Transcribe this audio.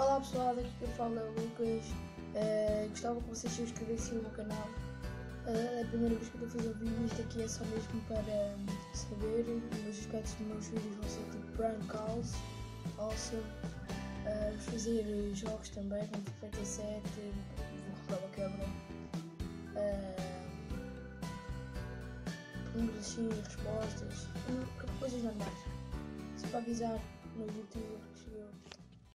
Olá pessoal, aqui quem fala é o Lucas. Uh, gostava que vocês se inscrevessem no meu canal. Eh, é a primeira vez que eu fiz o um vídeo, isto aqui é só mesmo para hum, saber. Os aspectos dos meus vídeos vão ser tipo prank calls, also. Uh, vou fazer jogos também, como 57, vou roubar a câmera. Perguntas assim, respostas, coisas normais. Só para avisar no YouTube que chegou.